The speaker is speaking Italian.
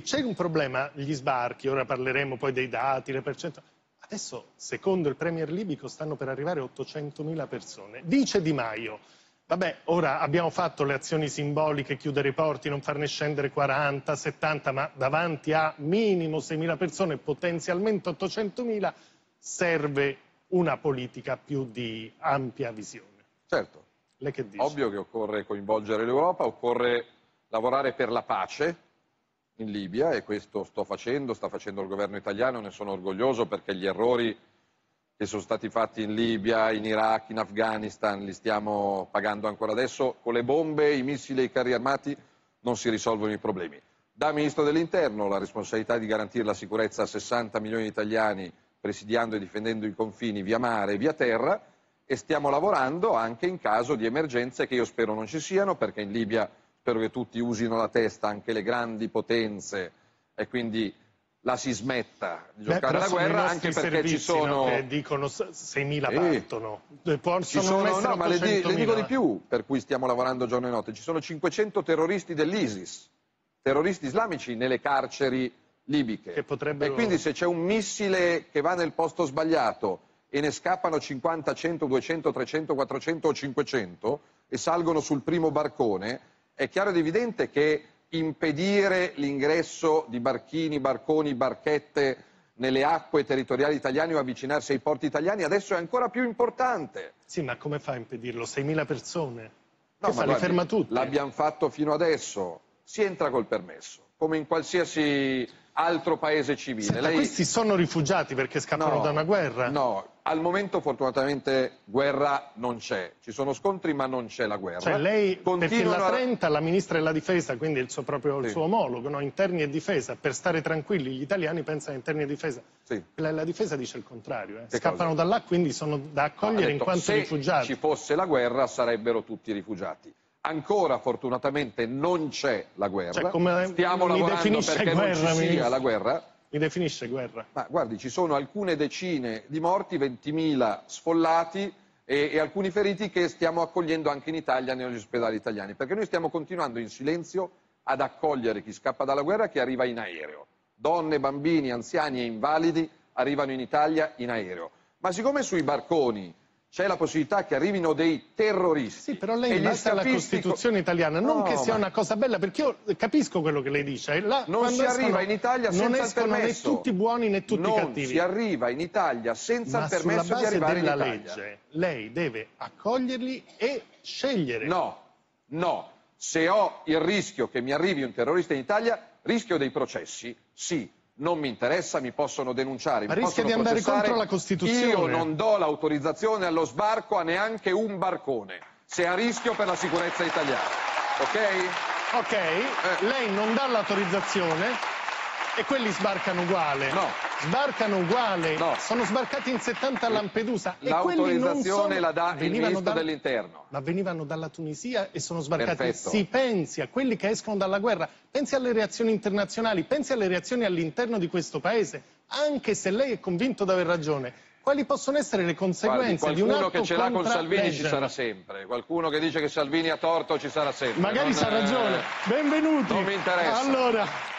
c'è un problema, gli sbarchi, ora parleremo poi dei dati, le percentuali. Adesso, secondo il Premier libico, stanno per arrivare 800.000 persone. Dice Di Maio, vabbè, ora abbiamo fatto le azioni simboliche, chiudere i porti, non farne scendere 40, 70, ma davanti a minimo 6.000 persone, potenzialmente 800.000, serve una politica più di ampia visione. Certo. Lei che dice? Ovvio che occorre coinvolgere l'Europa, occorre lavorare per la pace in Libia e questo sto facendo, sta facendo il governo italiano, ne sono orgoglioso perché gli errori che sono stati fatti in Libia, in Iraq, in Afghanistan li stiamo pagando ancora adesso. Con le bombe, i missili e i carri armati non si risolvono i problemi. Da Ministro dell'Interno la responsabilità di garantire la sicurezza a 60 milioni di italiani presidiando e difendendo i confini via mare e via terra e stiamo lavorando anche in caso di emergenze che io spero non ci siano perché in Libia spero che tutti usino la testa, anche le grandi potenze, e quindi la si smetta di giocare alla guerra, anche perché ci sono... No, che dicono 6.000 eh, partono, possono sono, no, ma le, di, le, dico di più, per cui stiamo lavorando giorno e notte, ci sono 500 terroristi dell'ISIS, terroristi islamici nelle carceri libiche, potrebbero... e quindi se c'è un missile che va nel posto sbagliato e ne scappano 50, 100, 200, 300, 400 o 500 e salgono sul primo barcone, è chiaro ed evidente che impedire l'ingresso di barchini, barconi, barchette nelle acque territoriali italiane o avvicinarsi ai porti italiani adesso è ancora più importante. Sì, ma come fa a impedirlo? 6.000 persone? No, ma li ferma tutti. L'abbiamo fatto fino adesso. Si entra col permesso, come in qualsiasi altro paese civile. Senta, Lei... questi sono rifugiati perché scappano no, da una guerra? No, al momento fortunatamente guerra non c'è. Ci sono scontri ma non c'è la guerra. Cioè lei, Continuano la 30, la Ministra della Difesa, quindi il suo, proprio, sì. il suo omologo, no? interni e difesa, per stare tranquilli gli italiani pensano a interni e difesa. Sì. La, la, difesa dice il contrario, eh. scappano cosa? da là quindi sono da accogliere detto, in quanto rifugiati. Se ci fosse la guerra sarebbero tutti rifugiati ancora fortunatamente non c'è la guerra, cioè, stiamo lavorando perché guerra, non ci sia la guerra. Mi definisce guerra? Ma guardi, ci sono alcune decine di morti, 20.000 sfollati e, e, alcuni feriti che stiamo accogliendo anche in Italia negli ospedali italiani, perché noi stiamo continuando in silenzio ad accogliere chi scappa dalla guerra che arriva in aereo. Donne, bambini, anziani e invalidi arrivano in Italia in aereo. Ma siccome sui barconi c'è la possibilità che arrivino dei terroristi. Sì, però lei in base alla Costituzione italiana, non no, che sia ma... una cosa bella, perché io capisco quello che lei dice. La, non si arriva in Italia senza non escono né tutti buoni né tutti non cattivi. Non si arriva in Italia senza ma il permesso di arrivare in Italia. Ma legge lei deve accoglierli e scegliere. No, no. Se ho il rischio che mi arrivi un terrorista in Italia, rischio dei processi, sì non mi interessa, mi possono denunciare. Ma mi rischia di andare contro la Costituzione. Io non do l'autorizzazione allo sbarco a neanche un barcone, se è a rischio per la sicurezza italiana. Ok? Ok, eh. lei non dà l'autorizzazione e quelli sbarcano uguale. No. Sbarcano uguale. No. Sono sbarcati in 70 a Lampedusa. L'autorizzazione sono... la dà il ministro da... dell'interno. Ma venivano dalla Tunisia e sono sbarcati. Perfetto. Si pensi a quelli che escono dalla guerra, pensi alle reazioni internazionali, pensi alle reazioni all'interno di questo paese. Anche se lei è convinto di aver ragione, quali possono essere le conseguenze Guardi, di un atto che ce l'ha con Salvini ci sarà sempre qualcuno che dice che Salvini ha torto ci sarà sempre magari non, sa ragione benvenuti non mi interessa allora